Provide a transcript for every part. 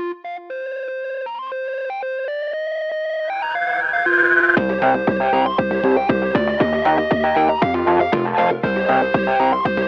Thank you.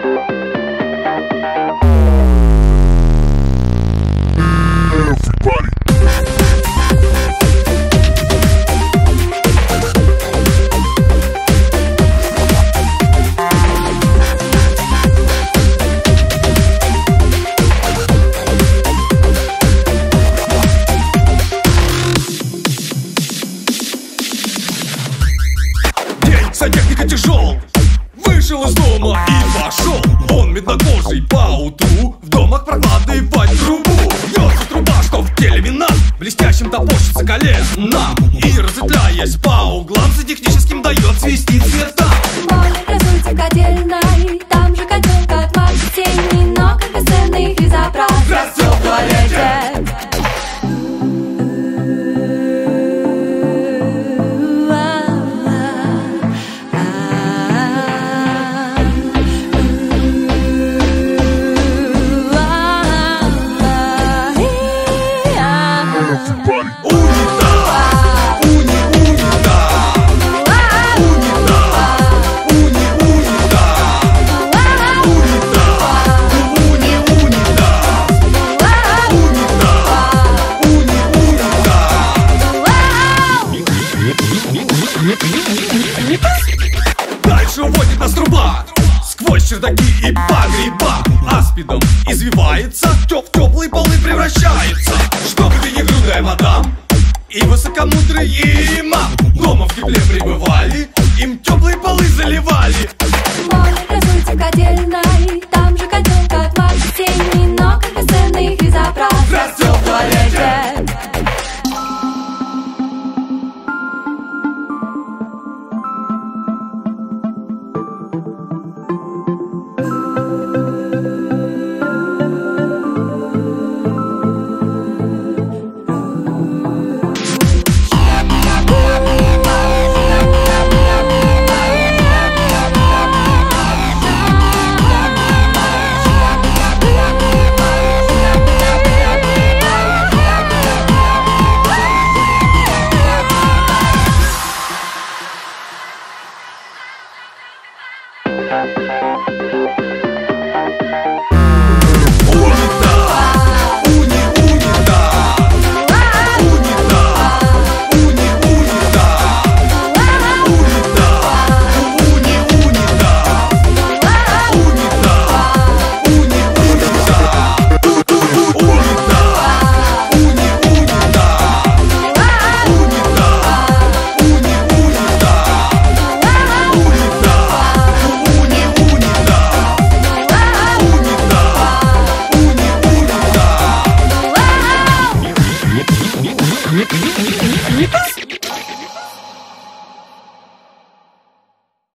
Сантехника тяжел. Вышел из дома и пошел Он меднокожий по утру. В домах прокладывать трубу. Льется труба, что в теле вина. Блестящим топорщится колено. И разветвляясь по углам За техническим дает свести цвета. Боли газуйте котельной Дальше уводит нас труба. Сквозь чердаки и погреба. Аспидом извивается теп И высокомудрый имам Дома в тепле пребывали Им теплые полы заливали Mitas